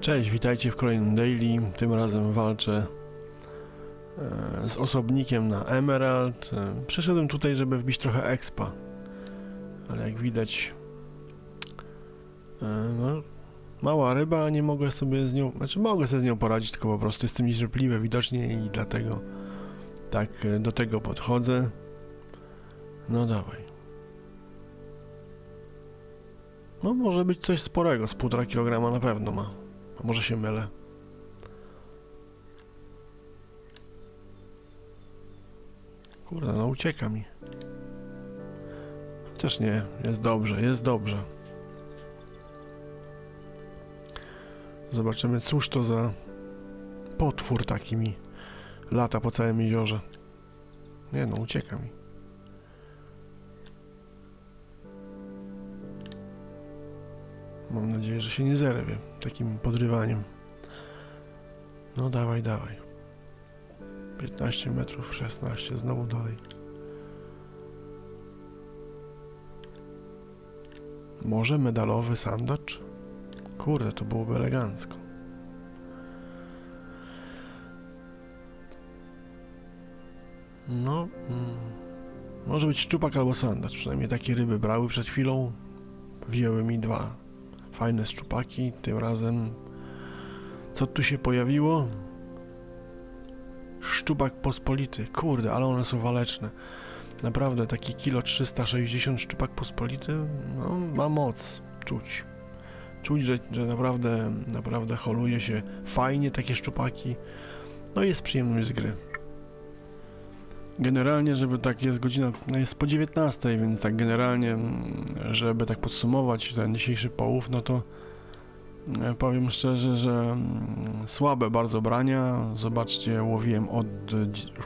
Cześć, witajcie w kolejnym daily. Tym razem walczę e, z osobnikiem na Emerald. E, Przyszedłem tutaj, żeby wbić trochę expa. Ale jak widać e, no, mała ryba, nie mogę sobie z nią, znaczy mogę sobie z nią poradzić, tylko po prostu jestem niecierpliwy widocznie i dlatego tak do tego podchodzę. No dawaj. No może być coś sporego, z półtora kilograma na pewno ma. A może się mylę. Kurde, no ucieka mi. Chociaż nie, jest dobrze, jest dobrze. Zobaczymy, cóż to za potwór taki mi lata po całym jeziorze. Nie no, ucieka mi. Mam nadzieję, że się nie zerwie takim podrywaniem. No dawaj, dawaj. 15 metrów, 16, znowu dalej. Może medalowy sandacz? Kurde, to byłoby elegancko. No, mm, może być szczupak albo sandacz. Przynajmniej takie ryby brały przed chwilą. Wzięły mi dwa fajne szczupaki. Tym razem co tu się pojawiło? Szczupak pospolity. Kurde, ale one są waleczne. Naprawdę, taki kilo 360 szczupak pospolity, no, ma moc. Czuć. Czuć, że, że naprawdę, naprawdę holuje się fajnie takie szczupaki. No i jest przyjemność z gry. Generalnie, żeby tak jest godzina, no jest po 19, więc tak generalnie, mm, żeby tak podsumować ten dzisiejszy połów, no to e, powiem szczerze, że mm, słabe bardzo brania. Zobaczcie, łowiłem od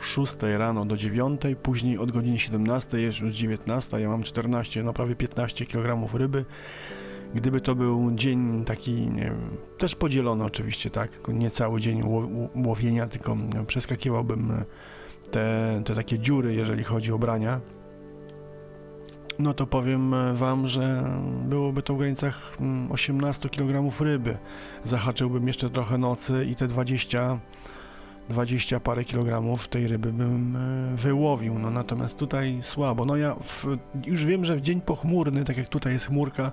6 rano do 9, później od godziny 17 jest już 19, ja mam 14, no prawie 15 kg ryby. Gdyby to był dzień taki, nie też podzielony oczywiście, tak, nie cały dzień ło- łowienia, tylko przeskakiwałbym e, te, te takie dziury, jeżeli chodzi o brania, no to powiem Wam, że byłoby to w granicach 18 kg ryby. Zahaczyłbym jeszcze trochę nocy i te 20, 20 parę kilogramów tej ryby bym e, wyłowił. No natomiast tutaj słabo. No ja w, już wiem, że w dzień pochmurny, tak jak tutaj jest chmurka,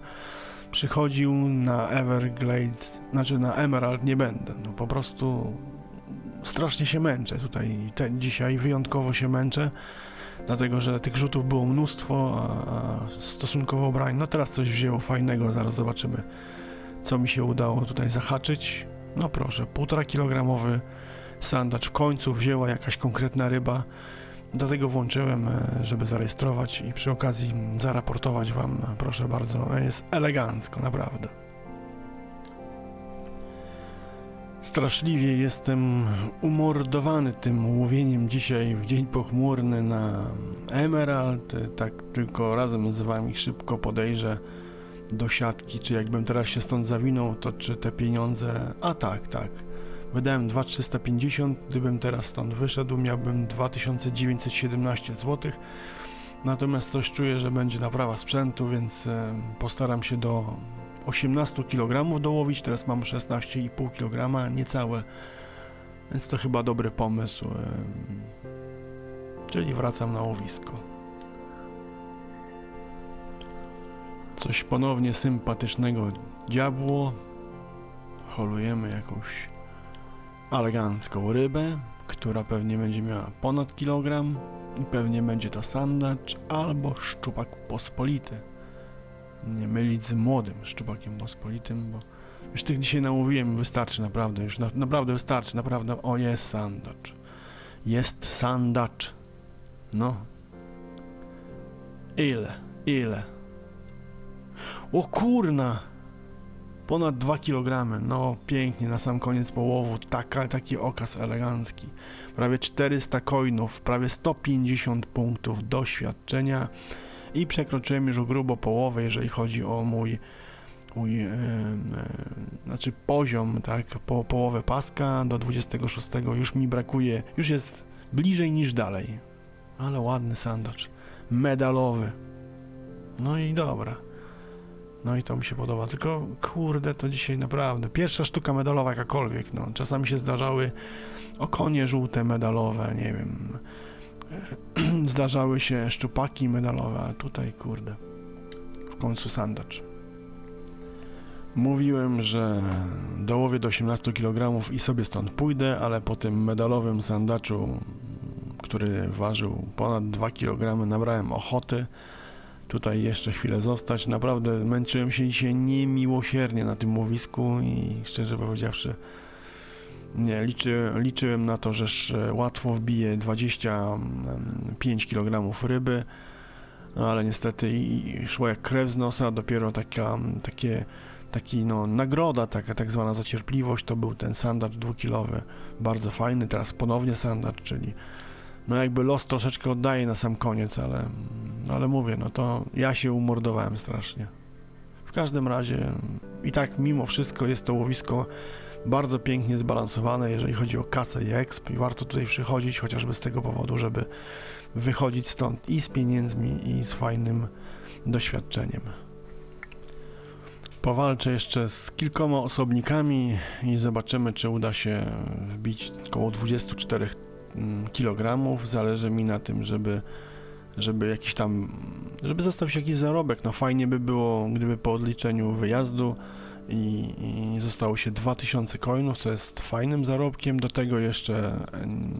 przychodził na Everglades, znaczy na Emerald nie będę. No po prostu strasznie się męczę tutaj. Te, dzisiaj wyjątkowo się męczę, dlatego że tych rzutów było mnóstwo, a, stosunkowo brań. No teraz coś wzięło fajnego, zaraz zobaczymy, co mi się udało tutaj zahaczyć. No proszę, półtora kilogramowy sandacz w końcu wzięła jakaś konkretna ryba. Dlatego włączyłem, e, żeby zarejestrować i przy okazji zaraportować Wam, proszę bardzo, jest elegancko, naprawdę. Straszliwie jestem umordowany tym łowieniem dzisiaj w dzień pochmurny na Emerald. Tak tylko razem z wami szybko podejrzę do siatki, czy jakbym teraz się stąd zawinął, to czy te pieniądze... A tak, tak. Wydałem 2350, gdybym teraz stąd wyszedł, miałbym 2917 zł. Natomiast coś czuję, że będzie naprawa sprzętu, więc e, postaram się do 18 kg dołowić, teraz mam 16,5 kg, niecałe, więc to chyba dobry pomysł. Czyli wracam na łowisko. Coś ponownie sympatycznego diabło. Holujemy jakąś elegancką rybę, która pewnie będzie miała ponad kilogram i pewnie będzie to sandacz albo szczupak pospolity nie mylić z młodym szczupakiem pospolitym, bo już tych dzisiaj namówiłem, wystarczy naprawdę, już na, naprawdę wystarczy, naprawdę, o jest sandacz. Jest sandacz. No. Ile? Ile? O kurna! Ponad 2 kg, no pięknie, na sam koniec połowu, taka, taki okaz elegancki. Prawie 400 coinów, prawie 150 punktów doświadczenia i przekroczyłem już grubo połowę, jeżeli chodzi o mój mój e, e, znaczy poziom, tak, po połowę paska do 26 już mi brakuje, już jest bliżej niż dalej. Ale ładny sandacz, medalowy. No i dobra. No i to mi się podoba, tylko kurde, to dzisiaj naprawdę pierwsza sztuka medalowa jakakolwiek, no. Czasami się zdarzały okonie żółte medalowe, nie wiem, zdarzały się szczupaki medalowe, ale tutaj kurde, w końcu sandacz. Mówiłem, że dołowię do 18 kg i sobie stąd pójdę, ale po tym medalowym sandaczu, który ważył ponad 2 kg, nabrałem ochoty tutaj jeszcze chwilę zostać. Naprawdę męczyłem się dzisiaj niemiłosiernie na tym łowisku i szczerze powiedziawszy, nie, liczy, liczyłem na to, że łatwo wbije 25 kg ryby, no ale niestety i szło jak krew z nosa, dopiero taka, takie taki no, nagroda, taka tak zwana zacierpliwość, to był ten sandacz dwukilowy, bardzo fajny, teraz ponownie sandacz, czyli no jakby los troszeczkę oddaje na sam koniec, ale, ale mówię, no to ja się umordowałem strasznie. W każdym razie i tak mimo wszystko jest to łowisko bardzo pięknie zbalansowane, jeżeli chodzi o kasę i exp i warto tutaj przychodzić chociażby z tego powodu, żeby wychodzić stąd i z pieniędzmi i z fajnym doświadczeniem. Powalczę jeszcze z kilkoma osobnikami i zobaczymy, czy uda się wbić około 24 mm, kg. Zależy mi na tym, żeby, żeby jakiś tam, żeby został się jakiś zarobek. No fajnie by było, gdyby po odliczeniu wyjazdu i, i zostało się 2000 coinów, co jest fajnym zarobkiem. Do tego jeszcze mm,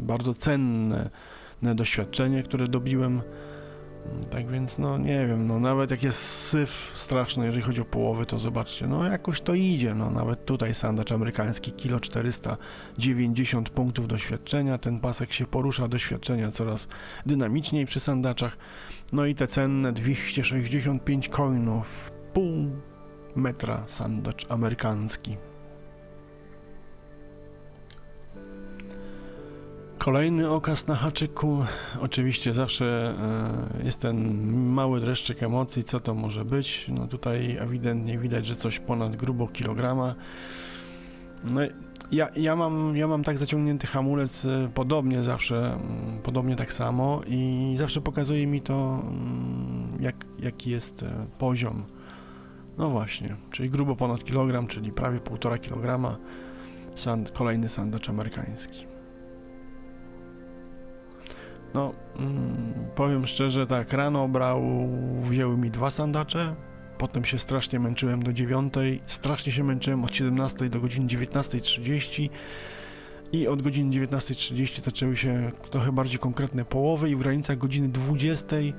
bardzo cenne doświadczenie, które dobiłem tak więc, no nie wiem, no nawet jak jest syf straszny, jeżeli chodzi o połowy, to zobaczcie, no jakoś to idzie, no nawet tutaj sandacz amerykański, kilo 490 punktów doświadczenia, ten pasek się porusza, doświadczenia coraz dynamiczniej przy sandaczach, no i te cenne 265 coinów, pół metra sandacz amerykański. Kolejny okaz na haczyku. Oczywiście zawsze e, jest ten mały dreszczyk emocji, co to może być. No tutaj ewidentnie widać, że coś ponad grubo kilograma. No ja, ja, mam, ja mam tak zaciągnięty hamulec e, podobnie zawsze, mm, podobnie tak samo i zawsze pokazuje mi to, mm, jak, jaki jest e, poziom. No właśnie, czyli grubo ponad kilogram, czyli prawie 1,5 kilograma. Sand, kolejny sandacz amerykański. No, mm, powiem szczerze, tak, rano brał, wzięły mi dwa sandacze, potem się strasznie męczyłem do 9, strasznie się męczyłem od 17 do godziny 19.30 i od godziny 19.30 zaczęły się trochę bardziej konkretne połowy i w granicach godziny 20 mm,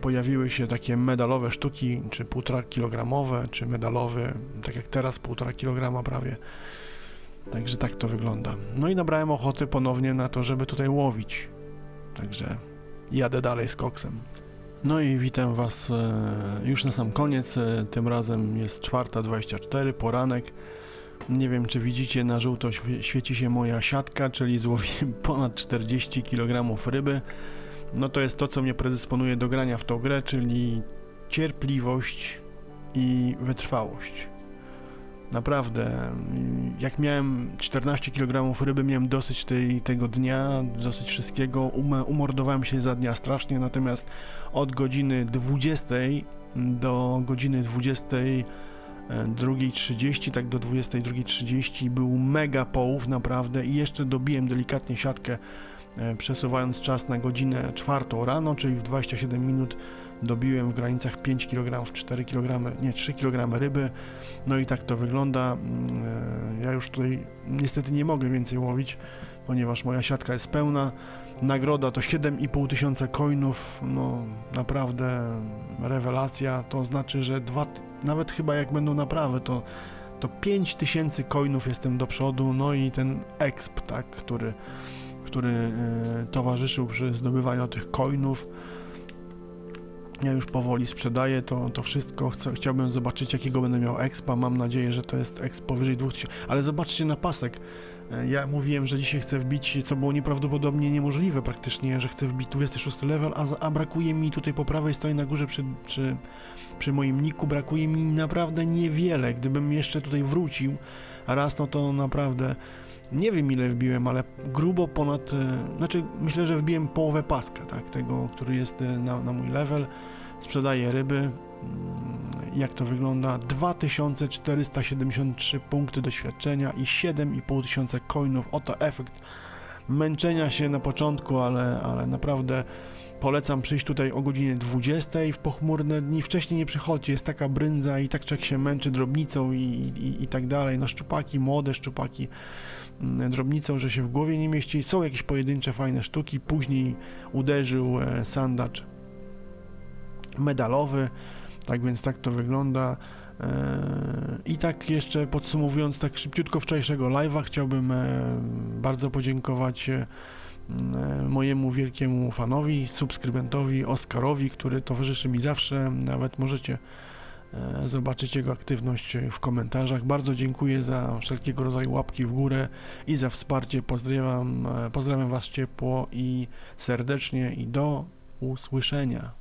pojawiły się takie medalowe sztuki, czy 1,5 kilogramowe, czy medalowe, tak jak teraz 1,5 kilograma prawie. Także tak to wygląda. No i nabrałem ochoty ponownie na to, żeby tutaj łowić. Także jadę dalej z koksem. No i witam Was e, już na sam koniec. E, tym razem jest 4.24, poranek. Nie wiem, czy widzicie, na żółto świeci się moja siatka, czyli złowiłem ponad 40 kg ryby. No to jest to, co mnie predysponuje do grania w tą grę, czyli cierpliwość i wytrwałość. Naprawdę, jak miałem 14 kg ryby, miałem dosyć tej, tego dnia, dosyć wszystkiego, um, umordowałem się za dnia strasznie, natomiast od godziny 20 do godziny 22.30, tak do 22.30 był mega połów naprawdę i jeszcze dobiłem delikatnie siatkę, e, przesuwając czas na godzinę 4 rano, czyli w 27 minut dobiłem w granicach 5 kg, 4 kg, nie 3 kg ryby. No i tak to wygląda. Mm, e, ja już tutaj niestety nie mogę więcej łowić, ponieważ moja siatka jest pełna. Nagroda to 7,5 tysiąca coinów, no naprawdę rewelacja, to znaczy, że dwa, nawet chyba jak będą naprawy, to, to 5 tysięcy coinów jestem do przodu, no i ten exp, tak, który, który e, towarzyszył przy zdobywaniu tych coinów, ja już powoli sprzedaję to, to wszystko. Chcę, chciałbym zobaczyć, jakiego będę miał expa. Mam nadzieję, że to jest exp powyżej 2000. Ale zobaczcie na pasek. E, ja mówiłem, że dzisiaj chcę wbić, co było nieprawdopodobnie niemożliwe praktycznie, że chcę wbić 26 level, a, a brakuje mi tutaj po prawej stronie na górze przy, przy, przy moim niku, brakuje mi naprawdę niewiele. Gdybym jeszcze tutaj wrócił raz, no to naprawdę nie wiem ile wbiłem, ale grubo ponad, e, znaczy myślę, że wbiłem połowę paska, tak, tego, który jest e, na, na mój level. sprzedaje ryby. Mm, Jak to wygląda? 2473 punkty doświadczenia i 7500 tysiące coinów. Oto efekt męczenia się na początku, ale, ale naprawdę polecam przyjść tutaj o godzinie 20 w pochmurne dni. Wcześniej nie przychodźcie, jest taka brędza i tak człowiek się męczy drobnicą i, i, i tak dalej. No szczupaki, młode szczupaki mm, drobnicą, że się w głowie nie mieści. Są jakieś pojedyncze fajne sztuki. Później uderzył e, sandacz medalowy. Tak więc tak to wygląda. E, I tak jeszcze podsumowując tak szybciutko wczorajszego live'a, chciałbym e, bardzo podziękować mojemu wielkiemu fanowi, subskrybentowi Oskarowi, który towarzyszy mi zawsze. Nawet możecie e, zobaczyć jego aktywność w komentarzach. Bardzo dziękuję za wszelkiego rodzaju łapki w górę i za wsparcie. Pozdrawiam, e, pozdrawiam Was ciepło i serdecznie i do usłyszenia.